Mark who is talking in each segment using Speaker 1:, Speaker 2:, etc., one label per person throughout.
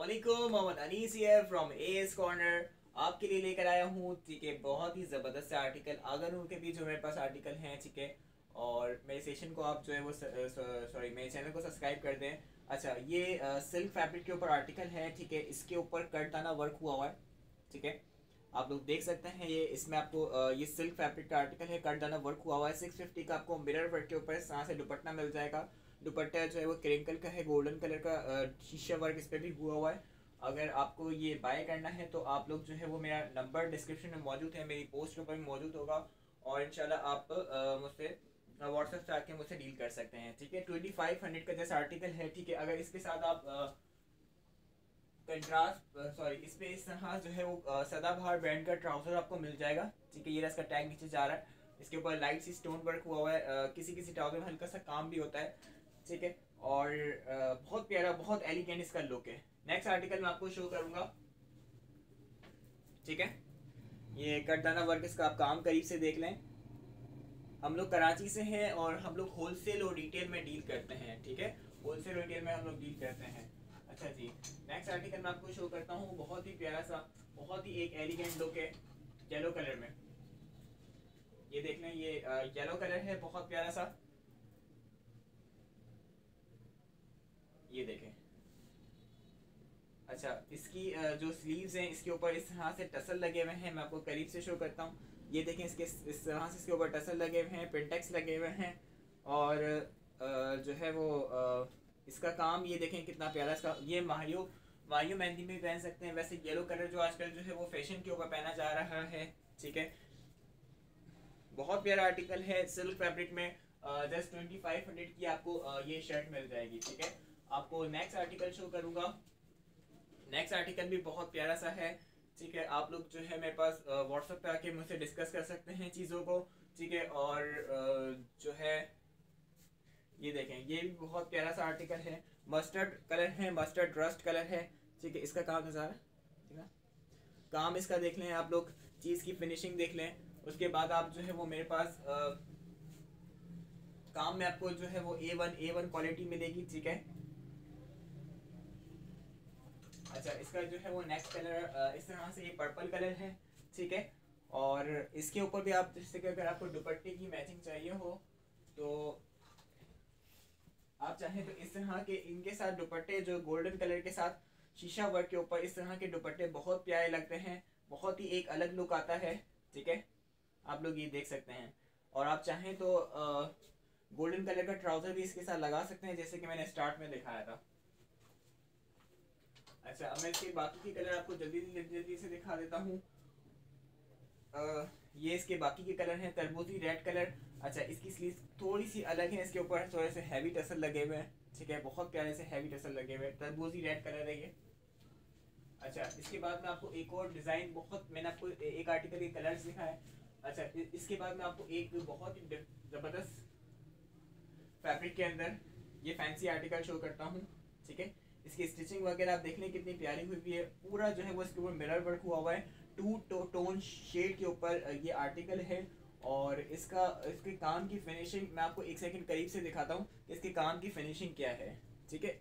Speaker 1: Aslam Mohammad Anis here from S Corner आपके लिए लेकर आया हूँ, ठीक है, बहुत ही ज़बरदस्त आर्टिकल अगर उनके भी जो मेरे पास आर्टिकल हैं, ठीक है, और मेरे सेशन को आप जो है वो सॉरी मेरे चैनल को सब्सक्राइब कर दें। अच्छा ये सिल्क फैब्रिक के ऊपर आर्टिकल है, ठीक है, इसके ऊपर कटदाना वर्क हुआ हुआ है, ठीक है। आप लोग देख सकते हैं, ये, इसमें आपको ये सिल्क फैब्रिक का आर्टिकल है कटदाना वर्क हुआ हुआ है। सिक्स फिफ्टी का आपको मिरर वर्क के ऊपर यहाँ से दुपट्टा मिल जाएगा। दुपट्टा जो है वो क्रिंकल का है, गोल्डन कलर का शीशा वर्क इस पर भी हुआ हुआ है। अगर आपको ये बाय करना है तो आप लोग जो है वो मेरा नंबर डिस्क्रिप्शन में मौजूद है, मेरी पोस्ट के ऊपर भी मौजूद होगा और इनशाला आप मुझसे व्हाट्सएप से आके मुझसे डील कर सकते हैं, ठीक है? ट्वेंटी फाइव हंड्रेड का जैसा आर्टिकल है, ठीक है? अगर इसके साथ आप कंट्रास्ट सॉरी इस पर इस तरह जो है वो सदाबहार ब्रांड का ट्राउज़र आपको मिल जाएगा, ठीक है? ये इसका टैग नीचे जा रहा है। इसके ऊपर लाइट सी स्टोन वर्क हुआ हुआ है किसी किसी ट्राउज़र में हल्का सा काम भी होता है। ठीक है? और बहुत प्यारा, बहुत एलिगेंट इसका लुक है। नेक्स्ट आर्टिकल मैं आपको शो करूँगा। ठीक है? ये कटदाना वर्क इसका आप काम करीब से देख लें। हम लोग कराची से हैं और हम लोग होलसेल और रिटेल में डील करते हैं, ठीक है? होलसेल और रिटेल में हम लोग डील करते हैं। अच्छा जी नेक्स्ट आर्टिकल मैं आपको शो करता हूँ। बहुत ही प्यारा सा, बहुत ही एक एलिगेंट लुक है येलो कलर में। ये देख लें, ये येलो कलर है, बहुत प्यारा सा। ये देखें। अच्छा इसकी जो स्लीव्स हैं, इसके ऊपर इस तरह से टसल लगे हुए हैं, मैं आपको करीब से शो करता हूँ। ये देखें, इसके, इस तरह से इसके ऊपर टसल लगे हुए हैं पिंटेक्स लगे हुए हैं, और जो है वो इसका काम ये देखें कितना प्यारा इसका, ये माहियो माहियो मेहंदी में पहन सकते हैं। वैसे येलो कलर जो आजकल जो है वो फ़ैशन के ऊपर पहना जा रहा है, ठीक है? बहुत प्यारा आर्टिकल है सिल्क फैब्रिक में जस्ट ट्वेंटी फाइव हंड्रेड की आपको ये शर्ट मिल जाएगी, ठीक है? आपको नेक्स्ट आर्टिकल शो करूँगा। नेक्स्ट आर्टिकल भी बहुत प्यारा सा है। ठीक है आप लोग जो है मेरे पास व्हाट्सएप पे आके मुझसे डिस्कस कर सकते हैं चीज़ों को। ठीक है और जो है ये देखें ये भी बहुत प्यारा सा आर्टिकल है। मस्टर्ड कलर है मस्टर्ड रस्ट कलर है। ठीक है इसका काम नज़ारा ठीक है काम इसका देख लें आप लोग चीज़ की फिनिशिंग देख लें। उसके बाद आप जो है वो मेरे पास आ, काम में आपको जो है वो A one A one quality मिलेगी ठीक है? अच्छा इसका जो है वो नेक्स्ट कलर इस तरह से ये पर्पल कलर है, ठीक है? और इसके ऊपर भी आप, जैसे कि अगर आपको दुपट्टे की मैचिंग चाहिए हो तो आप चाहें तो इस तरह के, इनके साथ दुपट्टे, जो गोल्डन कलर के साथ शीशा वर्क के ऊपर इस तरह के दुपट्टे बहुत प्यारे लगते हैं, बहुत ही एक अलग लुक आता है, ठीक है? आप लोग ये देख सकते हैं। और आप चाहें तो गोल्डन कलर का ट्राउज़र भी इसके साथ लगा सकते हैं, जैसे कि मैंने स्टार्ट में दिखाया था। अच्छा अब मैं इसके बाकी के कलर आपको जल्दी जल्दी से दिखा देता हूँ। ये इसके बाकी के कलर हैं तरबूजी रेड कलर अच्छा इसकी स्लीव थोड़ी सी अलग है इसके ऊपर थोड़े से हैवी टसल लगे हुए हैं। ठीक है बहुत प्यारे से हैवी टसल लगे हुए हैं। तरबूजी रेड कलर है ये। अच्छा इसके बाद में आपको एक और डिज़ाइन बहुत मैंने आपको एक आर्टिकल के कलर्स दिखाए। अच्छा इसके बाद में आपको एक बहुत ही ज़बरदस्त फैब्रिक के अंदर ये फैंसी आर्टिकल शो करता हूँ। ठीक है? इसकी स्टिचिंग वगैरह आप देख लें कितनी प्यारी हुई हुई है। पूरा जो है वो इसके ऊपर मिरर वर्क हुआ हुआ है। टू टो, टोन शेड के ऊपर ये आर्टिकल है और इसका इसके काम की फिनिशिंग मैं आपको एक सेकंड करीब से दिखाता हूँ इसके काम की फिनिशिंग क्या है ठीक है?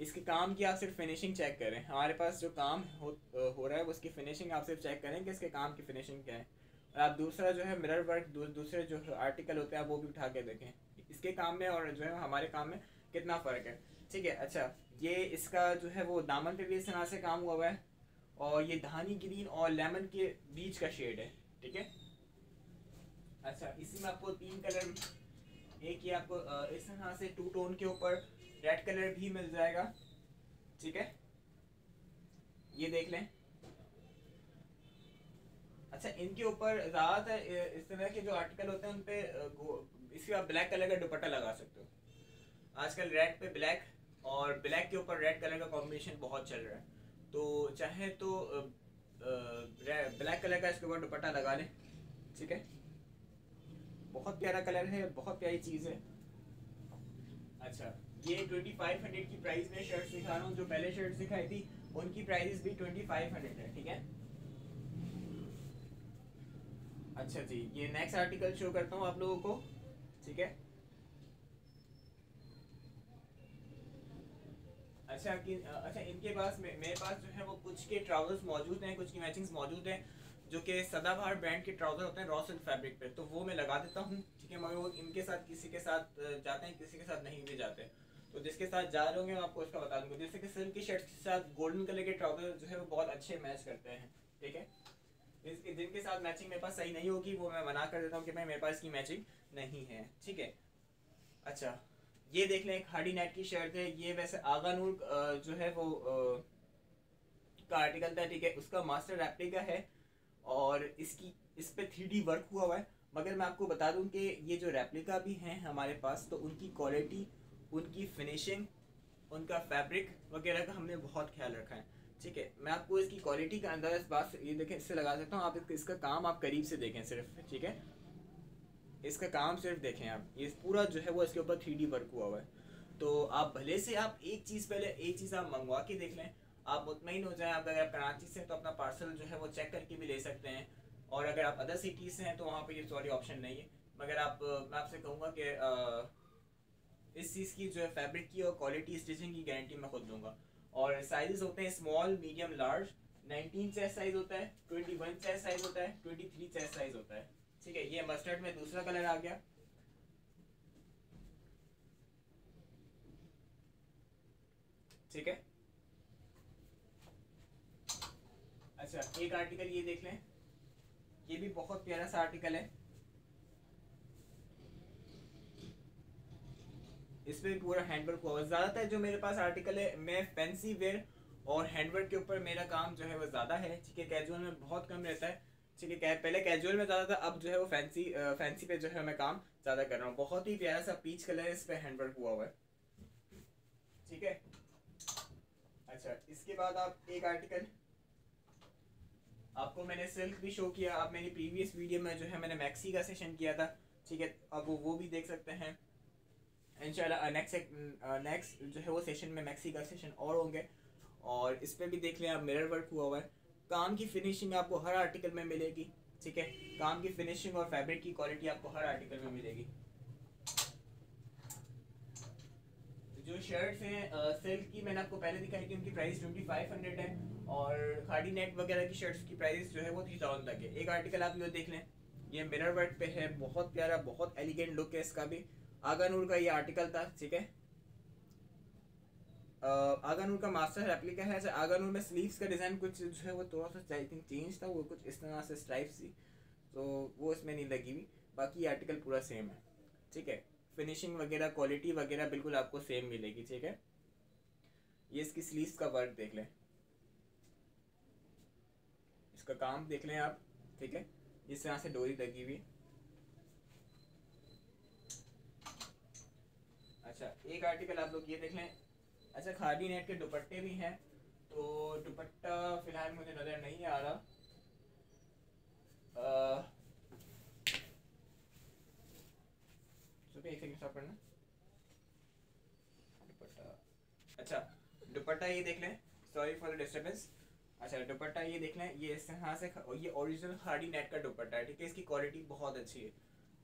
Speaker 1: इसके काम की आप सिर्फ़ फिनिशिंग चेक करें। हमारे पास जो काम हो, हो रहा है उसकी फिनिशिंग आप सिर्फ़ चेक करें कि इसके काम की फिनिशिंग क्या है। और आप दूसरा जो है मिरर वर्क दूसरे जो आर्टिकल होते हैं आप वो भी उठा के देखें। इसके काम में और जो है हमारे काम में कितना फ़र्क है। ठीक है अच्छा ये इसका जो है वो दामन पे भी इस तरह से काम हुआ हुआ है और ये धानी ग्रीन और लेमन के बीच का शेड है, ठीक है? अच्छा इसी में आपको तीन कलर, एक ये आपको इस तरह से टू टोन के ऊपर रेड कलर भी मिल जाएगा, ठीक है? ये देख लें। अच्छा इनके ऊपर ज़्यादातर इस तरह के जो आर्टिकल होते हैं उन पर इसके आप ब्लैक कलर का दुपट्टा लगा सकते हो। आजकल रेड पे ब्लैक और ब्लैक के ऊपर रेड कलर का कॉम्बिनेशन बहुत चल रहा है। तो चाहे तो ब्लैक कलर का इसके ऊपर दुपट्टा लगा लें, ठीक है? बहुत प्यारा कलर है, बहुत प्यारी चीज़ है। अच्छा ये ट्वेंटी फाइव हंड्रेड की प्राइस में शर्ट दिखा रहा हूँ, जो पहले शर्ट दिखाई थी, उनकी प्राइस भी ट्वेंटी फाइव हंड्रेड है, ठीक है? अच्छा जी, ये नेक्स्ट आर्टिकल शो करता हूँ आप लोगों को, ठीक है? अच्छा कि अच्छा इनके पास मेरे पास जो है वो कुछ के ट्राउजर्स मौजूद हैं, कुछ की मैचिंग्स मौजूद हैं, जो कि सदाबहार ब्रांड के ट्राउज़र होते हैं रॉ सिल्क फैब्रिक पे। तो वो मैं लगा देता हूँ, ठीक है, मगर वो इनके साथ किसी के साथ जाते हैं, किसी के साथ नहीं भी जाते। तो जिसके साथ जा रहे होंगे, मैं आपको उसका बता दूँगा। जैसे कि सिल्क की शर्ट के साथ गोल्डन कलर के ट्राउज़र जो है वो बहुत अच्छे मैच करते हैं, ठीक है? जिनके साथ मैचिंग मेरे पास सही नहीं होगी, वो मैं मना कर देता हूँ कि भाई मेरे पास इसकी मैचिंग नहीं है, ठीक है? अच्छा ये देख लें हार्डी नेट की शर्ट है। ये वैसे आगा नूर जो है वो का आर्टिकल था, ठीक है? उसका मास्टर रेप्लिका है और इसकी, इस पर थ्री वर्क हुआ हुआ है। मगर मैं आपको बता दूँ कि ये जो रेप्लिका भी हैं हमारे पास तो उनकी क्वालिटी उनकी फिनिशिंग उनका फैब्रिक वगैरह का हमने बहुत ख्याल रखा है। ठीक है? मैं आपको इसकी क्वालिटी का अंदर इस बात ये देखें, इससे लगा सकता हूँ। आप इसका काम आप करीब से देखें सिर्फ़। ठीक है? इसका काम सिर्फ़ देखें आप, ये पूरा जो है वो इसके ऊपर थ्री वर्क हुआ हुआ है। तो आप भले से आप एक चीज़ पहले, एक चीज़ आप मंगवा के देख लें, आप मुतमिन हो जाएँ अगर आप कराची से तो अपना पार्सल जो है वो चेक करके भी ले सकते हैं। और अगर आप अदर सिटी से हैं तो वहाँ पर ये सॉरी ऑप्शन नहीं है। मगर आप, मैं आपसे कहूँगा कि इस चीज़ की जो है फैब्रिक की और क्वालिटी स्टिचिंग की गारंटी मैं खुद दूँगा। और साइजेस होते हैं small medium large 19 chest size होता है 21 चेस्ट साइज़ होता है 23 चेस्ट साइज़ होता है। ठीक है, ये मस्टर्ड में दूसरा कलर आ गया। ठीक है? अच्छा एक आर्टिकल ये देख लें। ये भी बहुत प्यारा सा आर्टिकल है। इस पर पूरा हैंडवर्क हुआ। ज़्यादातर जो मेरे पास आर्टिकल है, मैं फैंसी वेयर और हैंडवर्क के ऊपर मेरा काम जो है वो ज़्यादा है। ठीक है कैजुअल में बहुत कम रहता है। ठीक है पहले कैजुअल में ज़्यादा था, अब जो है वो फैंसी फैंसी पे जो है मैं काम ज़्यादा कर रहा हूँ। बहुत ही प्यारा सा पीच कलर इस पर हैंडवर्क हुआ हुआ है। ठीक है? अच्छा इसके बाद आप एक आर्टिकल आपको मैंने सिल्क भी शो किया अब मेरी प्रीवियस वीडियो में जो है मैंने मैक्सी का सेशन किया था। ठीक है, अब वो भी देख सकते हैं। इंशाल्लाह नेक्स्ट नेक्स्ट जो है वो सेशन में मैक्सी का सेशन और होंगे। और इस पर भी देख लें आप मिरर वर्क हुआ हुआ है। काम की फिनिशिंग आपको हर आर्टिकल में मिलेगी, ठीक है? काम की फिनिशिंग और फैब्रिक की क्वालिटी आपको हर आर्टिकल में मिलेगी। जो शर्ट्स हैं सिल्क की मैंने आपको पहले दिखाई कि उनकी प्राइस ट्वेंटी फाइव हंड्रेड है और खाड़ी नेट वगैरह की शर्ट्स की प्राइस जो है वो थ्री थाउज़ेंड तक है। एक आर्टिकल आप ये देख लें, ये मिरर वर्क पे है, बहुत प्यारा, बहुत एलिगेंट लुक है इसका भी। आगा नूर का ये आर्टिकल था, ठीक है? आगानूर का मास्टर रेप्लिका है आगानूर में स्लीव्स का डिज़ाइन कुछ जो है, वो थोड़ा सा आई थिंक चेंज था, वो कुछ इस तरह से स्ट्राइप्स थी तो वो इसमें नहीं लगी हुई। बाकी आर्टिकल पूरा सेम है, ठीक है? फिनिशिंग वगैरह क्वालिटी वगैरह बिल्कुल आपको सेम मिलेगी, ठीक है? ये इसकी स्लीव्स का वर्क देख लें। इसका काम देख लें आप, ठीक है? इस तरह से डोरी लगी हुई। अच्छा एक आर्टिकल आप लोग ये देख लें। अच्छा खादी नेट के दुपट्टे भी हैं तो दुपट्टा फ़िलहाल मुझे नज़र नहीं आ रहा। एक सेकंड स्टॉप करना। दुपट्टा अच्छा दुपट्टा ये देख लें सॉरी फॉर द डिस्टर्बेंस अच्छा दुपट्टा ये देख लें, ये इस तरह से ये ओरिजिनल खाड़ी नेट का दुपट्टा है, ठीक है? इसकी क्वालिटी बहुत अच्छी है।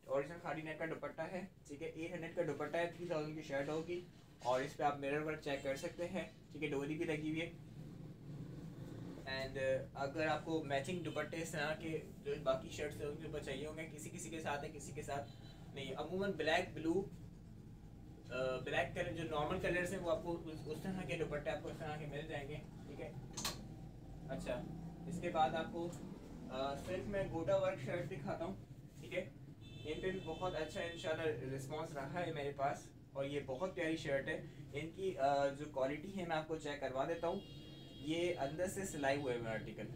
Speaker 1: ओरिजिनल खाड़ी नेट का दुपट्टा है, ठीक है? एट हंड्रेड का दुपट्टा है थ्री थाउज़ेंड की शर्ट होगी। और इस पर आप मिरर वर्क चेक कर सकते हैं। ठीक है डोरी भी लगी हुई है। एंड uh, अगर आपको मैचिंग दुपट्टे इस तरह के जो बाकी शर्ट्स हैं उनके ऊपर चाहिए होंगे किसी किसी के साथ है किसी के साथ नहीं। अमूमन ब्लैक ब्लू ब्लैक कलर जो नॉर्मल कलर्स हैं वो आपको उस, उस तरह के दुपट्टे आपको इस तरह के मिल जाएँगे। ठीक है? अच्छा इसके बाद आपको सिर्फ़ uh, मैं गोटा वर्क शर्ट दिखाता हूँ। ठीक है? इन पर भी बहुत अच्छा इन रिस्पॉन्स रहा है मेरे पास। और ये बहुत प्यारी शर्ट है। इनकी जो क्वालिटी है, मैं आपको चेक करवा देता हूँ। ये अंदर से सिलाई हुए हुए आर्टिकल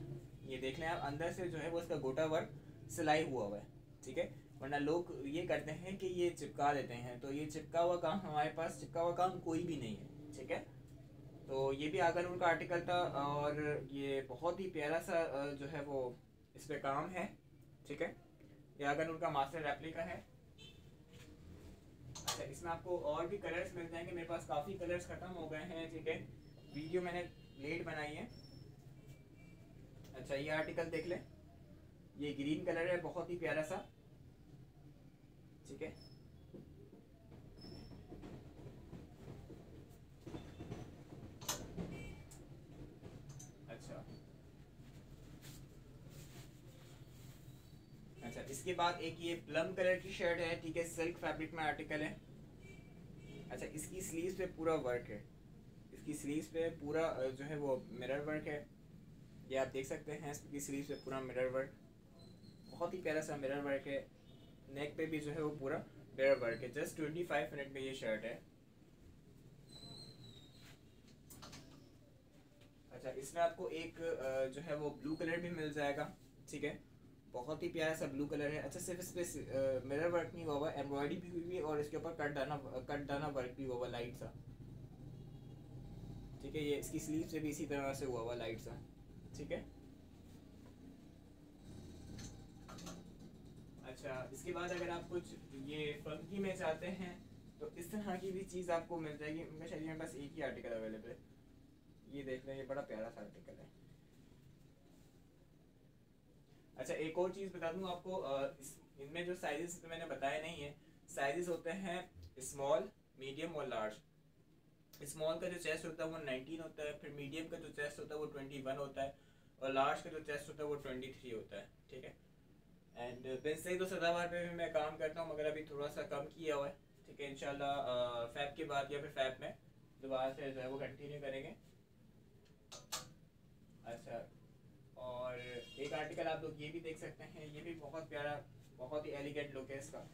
Speaker 1: ये देख लें आप, अंदर से जो है वो इसका गोटा वर्क सिलाई हुआ हुआ है, ठीक है? वरना लोग ये करते हैं कि ये चिपका देते हैं। तो ये चिपका हुआ काम हमारे पास, चिपका हुआ काम कोई भी नहीं है, ठीक है? तो ये भी आगर उनका आर्टिकल था और ये बहुत ही प्यारा सा जो है वो इस पर काम है, ठीक है? ये आगर उनका मास्टर रेप्लिका है। है इसमें आपको और भी कलर्स मिल जाएँगे। मेरे पास काफ़ी कलर्स ख़त्म हो गए हैं, ठीक है? वीडियो मैंने लेट बनाई है। अच्छा ये आर्टिकल देख लें। ये ग्रीन कलर है, बहुत ही प्यारा सा। ठीक है? अच्छा। अच्छा इसके बाद एक ये प्लम कलर की शर्ट है, ठीक है? सिल्क फैब्रिक में आर्टिकल है। अच्छा इसकी स्लीव्स पे पूरा वर्क है। इसकी स्लीव्स पे पूरा जो है वो मिरर वर्क है। ये आप देख सकते हैं, इसकी स्लीव्स पे पूरा मिरर वर्क बहुत ही प्यारा सा मिरर वर्क है। नेक पे भी जो है वो पूरा मिरर वर्क है। जस्ट ट्वेंटी फाइव मिनट में ये शर्ट है। अच्छा इसमें आपको एक जो है वो ब्लू कलर भी मिल जाएगा, ठीक है? बहुत ही प्यारा सा ब्लू कलर है। अच्छा सिर्फ़ इस पर मिरर वर्क नहीं हुआ हुआ एम्ब्रॉयडरी भी हुई है और इसके ऊपर cut Dana cut Dana work भी हुआ हुआ लाइट सा। ठीक है, ये इसकी स्लीव से भी इसी तरह से हुआ हुआ लाइट सा। ठीक है? अच्छा इसके बाद अगर आप कुछ ये फंकी में चाहते हैं तो इस तरह की भी चीज़ आपको मिल जाएगी। उनका शायद मेरे पास एक ही आर्टिकल अवेलेबल है। ये देख लें, ये बड़ा प्यारा सा आर्टिकल है। अच्छा एक और चीज़ बता दूँ आपको इनमें जो साइजेस तो मैंने बताया नहीं है। साइजेस होते हैं स्मॉल मीडियम और लार्ज स्मॉल का जो चेस्ट होता है वो 19 होता है, फिर मीडियम का जो चेस्ट होता है वो 21 होता है और लार्ज का जो चेस्ट होता है वो 23 होता है, ठीक है? एंड वैसे तो सदाबार पे भी मैं काम करता हूँ, मगर अभी थोड़ा सा कम किया हुआ है, ठीक है? इनशाला फैब के बाद या फिर फैब में दोबारा से जो है वो कंटिन्यू करेंगे। अच्छा। और एक आर्टिकल आप लोग ये भी देख सकते हैं, ये भी बहुत प्यारा, बहुत ही एलिगेंट लुक है इसका।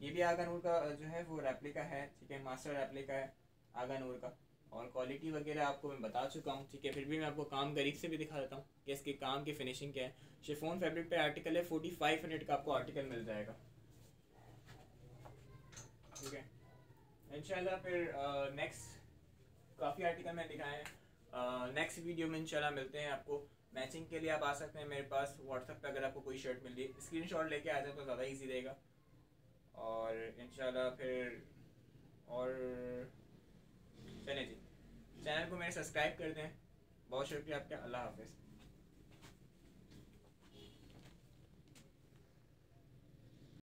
Speaker 1: ये भी आगा नूर का जो है वो रेप्लिका है, ठीक है मास्टर रेप्लिका है आगा नूर का। और क्वालिटी वगैरह आपको मैं बता चुका हूँ, ठीक है, फिर भी मैं आपको काम करीब से भी दिखा देता हूँ कि इसके काम की फिनिशिंग क्या है। शिफोन फैब्रिक पे आर्टिकल है फोर्टी फाइव मिनट का आपको आर्टिकल मिल जाएगा। ठीक है? इनशाला फिर नेक्स्ट काफ़ी आर्टिकल मैं दिखाए हैं। नेक्स्ट वीडियो में इनशाला मिलते हैं आपको। मैचिंग के लिए आप आ सकते हैं मेरे पास व्हाट्सएप पे अगर आपको कोई शर्ट मिल रही है। स्क्रीन लेके आ जाए तो ज़्यादा ईजी रहेगा। और इन फिर और चले जी। चैनल को मेरे सब्सक्राइब कर दें। बहुत शुक्रिया आपका। अल्लाह हाफिज़।